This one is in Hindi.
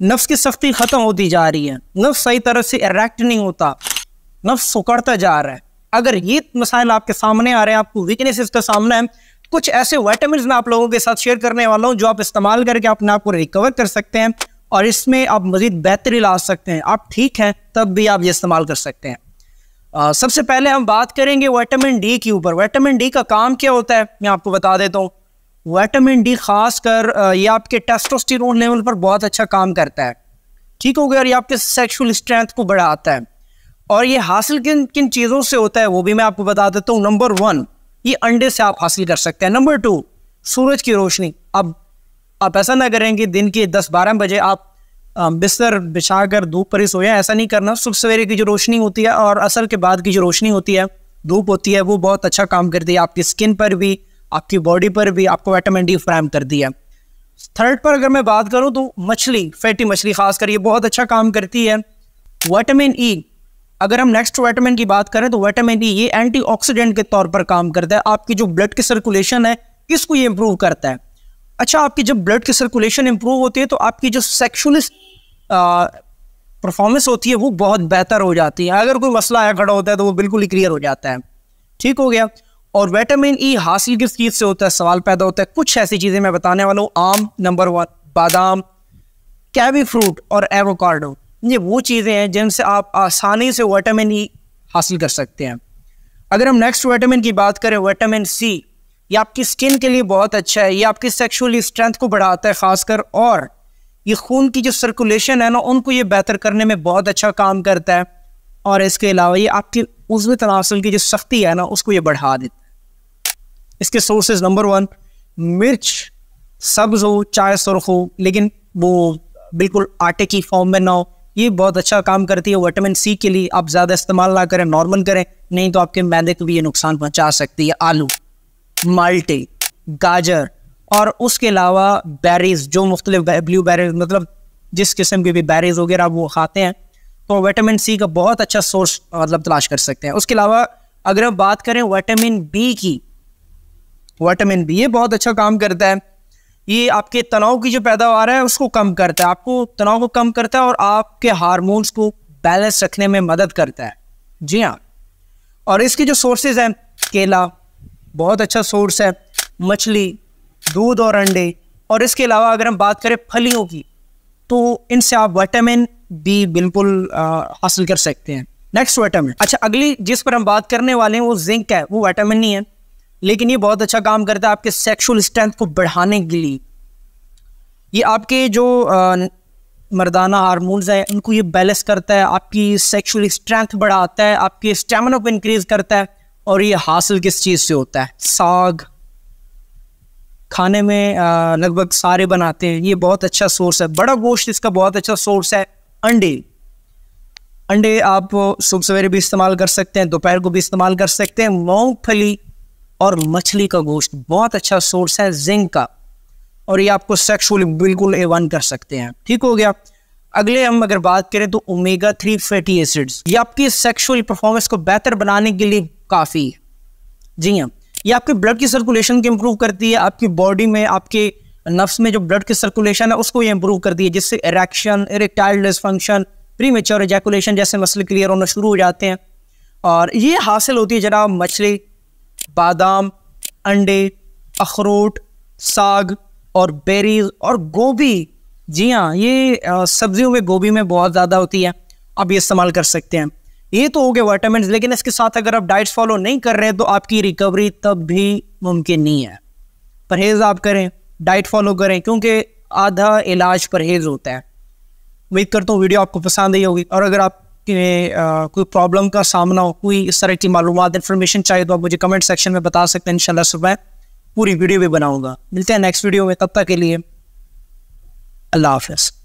नफ्स की सख्ती ख़त्म होती जा रही है। नफ्स सही तरह से इरेक्ट नहीं होता। नफ्स सुकड़ता जा रहा है। अगर ये मसाइल आपके सामने आ रहे हैं आपको वीकनेसेस का सामना है कुछ ऐसे वाइटामिन मैं आप लोगों के साथ शेयर करने वाला हूँ जो आप इस्तेमाल करके अपने आप को रिकवर कर सकते हैं और इसमें आप मजीद बेहतरी ला सकते हैं। आप ठीक हैं तब भी आप ये इस्तेमाल कर सकते हैं। आ, सबसे पहले हम बात करेंगे वाइटामिन डी के ऊपर। वाइटामिन डी का काम क्या होता है? मैं आपको बता देता हूँ। वाइटामिन डी खास कर ये आपके टेस्टोस्टेरोन लेवल पर बहुत अच्छा काम करता है। ठीक हो गया, और ये आपके सेक्सुअल स्ट्रेंथ को बढ़ाता है। और ये हासिल किन किन चीज़ों से होता है, वो भी मैं आपको बता देता हूँ। नंबर वन ये अंडे से आप हासिल कर सकते हैं। नंबर टू सूरज की रोशनी। अब, आप ऐसा ना करें कि दिन के दस बारह बजे आप बिस्तर बिछा कर धूप पर ही सोएँ। ऐसा नहीं करना। सुबह सवेरे की जो रोशनी होती है और असर के बाद की जो रोशनी होती है, धूप होती है, वो बहुत अच्छा काम करती है। आपकी स्किन पर भी आपकी बॉडी पर भी आपको वाइटामिन डी फ्राहम कर दिया थर्ड पर अगर मैं बात करूँ तो मछली फैटी मछली खास कर ये बहुत अच्छा काम करती है। वाइटामिन ई e, अगर हम नेक्स्ट वाइटामिन की बात करें तो वाइटामिन ई e, ये एंटीऑक्सीडेंट के तौर पर काम करता है। आपकी जो ब्लड की सर्कुलेशन है इसको ये इंप्रूव करता है? अच्छा आपकी जब ब्लड की सर्कुलेशन इंप्रूव होती है तो आपकी जो सेक्शुअलिस्ट परफॉर्मेंस होती है वो बहुत बेहतर हो जाती है। अगर कोई मसला आया खड़ा होता है तो वो बिल्कुल ही क्लियर हो जाता है। ठीक हो गया। और विटामिन ई e हासिल किस चीज़ से होता है? सवाल पैदा होता है। कुछ ऐसी चीज़ें मैं बताने वाला हूँ। आम नंबर वन बादाम कैवी फ्रूट और एवोकार्डो ये वो चीज़ें हैं जिनसे आप आसानी से विटामिन ई e हासिल कर सकते हैं। अगर हम नेक्स्ट विटामिन की बात करें विटामिन सी ये आपकी स्किन के लिए बहुत अच्छा है। ये आपकी सेक्सुअल स्ट्रेंथ को बढ़ाता है, खासकर और ये खून की जो सर्कुलेशन है ना, उनको ये बेहतर करने में बहुत अच्छा काम करता है। और इसके अलावा ये आपकी उज्व तनासल की जो सख्ती है ना, उसको ये बढ़ा देता है। इसके सोर्सेज नंबर वन मिर्च, सब्ज हो, चाय सुरख हो, लेकिन वो बिल्कुल आटे की फॉर्म में ना हो। ये बहुत अच्छा काम करती है विटामिन सी के लिए। आप ज़्यादा इस्तेमाल ना करें नॉर्मल करें, नहीं तो आपके मैदे को भी ये नुकसान पहुँचा सकती है। आलू, माल्टे, गाजर और उसके अलावा बेरीज जो मुख्तलिफ़ ब्लू बेरीज मतलब जिस किस्म के भी बेरीज वगैरह वो खाते हैं तो विटामिन सी का बहुत अच्छा सोर्स मतलब तलाश कर सकते हैं। उसके अलावा, अगर हम बात करें विटामिन बी की विटामिन बी ये बहुत अच्छा काम करता है। ये आपके तनाव की जो पैदावार है, उसको कम करता है। आपको तनाव को कम करता है और आपके हारमोन्स को बैलेंस रखने में मदद करता है। जी हाँ। और इसके जो सोर्सेज हैं, केला, बहुत अच्छा सोर्स है। मछली, दूध और अंडे। और इसके अलावा अगर हम बात करें फलियों की तो इनसे आप विटामिन बी बिल्कुल हासिल कर सकते हैं। नेक्स्ट वाइटामिन अच्छा अगली जिस पर हम बात करने वाले हैं वो जिंक है। वो वाइटामिन नहीं है। लेकिन ये बहुत अच्छा काम करता है आपके सेक्सुअल स्ट्रेंथ को बढ़ाने के लिए। ये आपके जो आ, मर्दाना हारमोन्स हैं उनको ये बैलेंस करता है आपकी सेक्सुअल स्ट्रेंथ बढ़ाता है आपके स्टेमिना को इंक्रीज करता है और ये हासिल किस चीज़ से होता है? साग। खाने में लगभग सारे बनाते हैं। ये बहुत अच्छा सोर्स है। बड़ा गोश्त इसका बहुत अच्छा सोर्स है। अंडे। अंडे आप सुबह सवेरे भी इस्तेमाल कर सकते हैं, दोपहर को भी इस्तेमाल कर सकते हैं। मूंगफली और मछली का गोश्त बहुत अच्छा सोर्स है जिंक का, और ये आपको सेक्सुअली बिल्कुल ए वन कर सकते हैं। ठीक हो गया। अगले हम अगर बात करें तो ओमेगा थ्री फैटी एसिड्स ये आपकी सेक्सुअल परफॉर्मेंस को बेहतर बनाने के लिए काफ़ी है। जी हाँ ये आपके ब्लड की सर्कुलेशन को इम्प्रूव करती है, आपकी बॉडी में आपके नफ्स में जो ब्लड की सर्कुलेशन है, उसको ये इम्प्रूव कर दिए, जिससे erection erectile dysfunction premature ejaculation जैसे मसले क्लियर होना शुरू हो जाते हैं। और ये हासिल होती है जनाब मछली, बादाम, अंडे, अखरोट, साग और बेरीज और गोभी। जी हाँ ये सब्जियों में गोभी में बहुत ज़्यादा होती है। आप ये इस्तेमाल कर सकते हैं। ये तो हो गए वाइटामिन लेकिन इसके साथ अगर आप डाइट फॉलो नहीं कर रहे हैं तो आपकी रिकवरी तब भी मुमकिन नहीं है। परहेज़ आप करें। डाइट फॉलो करें, क्योंकि आधा इलाज परहेज़ होता है। उम्मीद करता हूँ वीडियो आपको पसंद आई होगी, और अगर आप कोई प्रॉब्लम का सामना हो, कोई इस तरह की मालूम इन्फॉर्मेशन चाहिए तो आप मुझे कमेंट सेक्शन में बता सकते हैं। इंशाल्लाह सुबह पूरी वीडियो भी बनाऊँगा। मिलते हैं नेक्स्ट वीडियो में, तब तक के लिए अल्लाह हाफ़